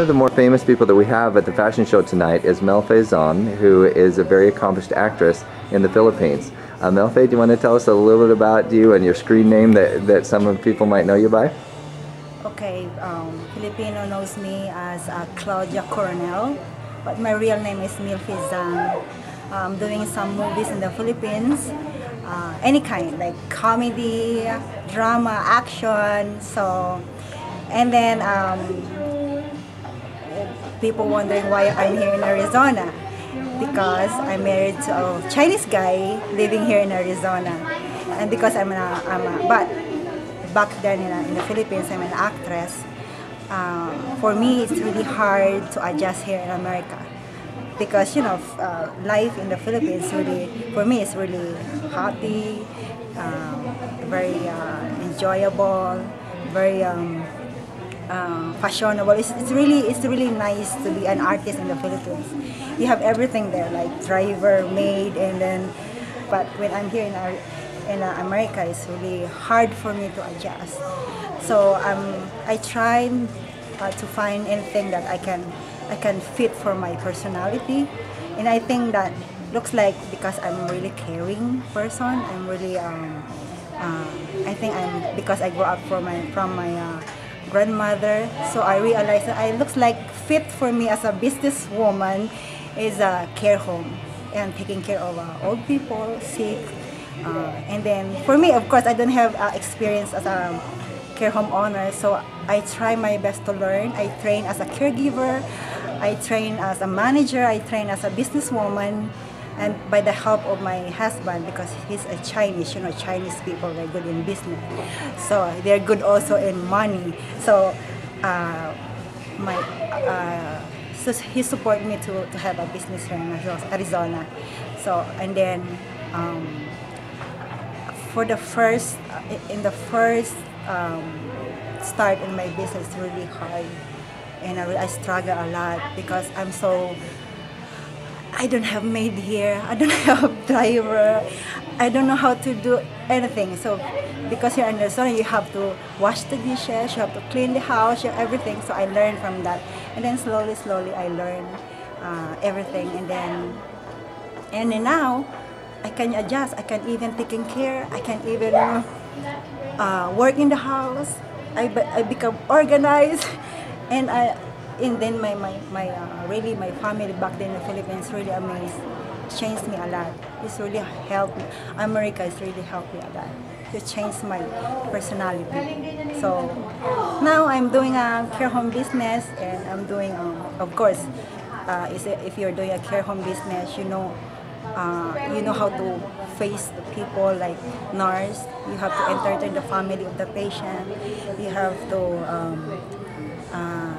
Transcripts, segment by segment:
of the more famous people that we have at the fashion show tonight is Mel Faison, who is a very accomplished actress in the Philippines. Uh, Mel Faye, do you want to tell us a little bit about you and your screen name that, that some of people might know you by? Okay, um, Filipino knows me as uh, Klaudia Koronell, but my real name is Mel Zhang. I'm doing some movies in the Philippines, uh, any kind, like comedy, drama, action, so, and then um, people wondering why I'm here in Arizona. Because I'm married to a Chinese guy living here in Arizona, and because I'm a, I'm a but back then in, in the Philippines, I'm an actress. Um, for me, it's really hard to adjust here in America. Because you know uh, life in the Philippines really for me is really happy, um, very uh, enjoyable, very um, uh, fashionable. It's, it's really it's really nice to be an artist in the Philippines. You have everything there, like driver, maid, and then. But when I'm here in our, in uh, America, it's really hard for me to adjust. So um, I try uh, to find anything that I can I can fit for my personality, and I think that looks like because I'm really caring person. I'm really um, uh, I think I'm because I grew up from my from my uh, grandmother. So I realized that I looks like fit for me as a businesswoman is a care home and taking care of uh, old people, sick. Uh, and then for me, of course, I don't have uh, experience as a care home owner, so I try my best to learn. I train as a caregiver, I train as a manager, I train as a businesswoman, and by the help of my husband because he's a Chinese, you know, Chinese people are good in business, so they're good also in money. So uh, my uh, so he supported me to, to have a business here in Arizona. So and then um, for the first in the first um, start in my business really hard and I, I struggle a lot because I'm so I don't have maid here. I don't have driver. I don't know how to do anything. So because you're in Arizona, you have to wash the dishes, you have to clean the house, everything. So I learned from that, and then slowly, slowly, I learned uh, everything, and then and then now I can adjust. I can even taking care. I can even uh, work in the house. I, I become organized, and I and then my my, my uh, really my family back then in the Philippines really amazed changed me a lot. It's really helped me. America has really helped me a lot to change my personality. So now I'm doing a care home business and I'm doing um, of course uh, if you're doing a care home business you know uh, you know how to face the people like nurse. You have to entertain the family of the patient. You have to um, uh,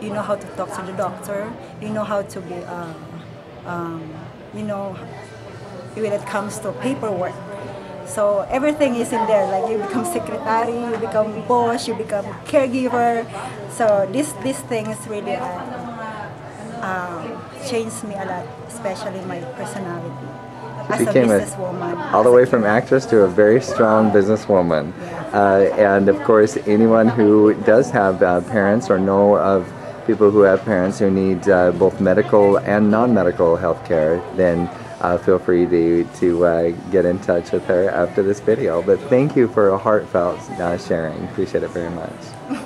you know how to talk to the doctor, you know how to be, uh, um, you know, when it comes to paperwork. So everything is in there, like you become secretary, you become boss, you become caregiver. So this, these things really uh, uh, changed me a lot, especially my personality. As a businesswoman. all the way from actress to a very strong businesswoman. Uh, and of course, anyone who does have uh, parents or know of people who have parents who need uh, both medical and non-medical health care, then uh, feel free to, to uh, get in touch with her after this video. But thank you for a heartfelt uh, sharing. Appreciate it very much.